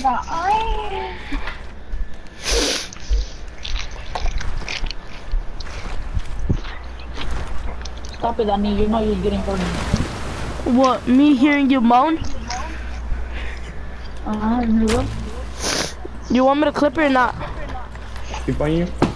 Stop it, Annie. You know you're getting caught. What, me hearing you moan? Uh, you. You want me to clip it or not? Keep on you.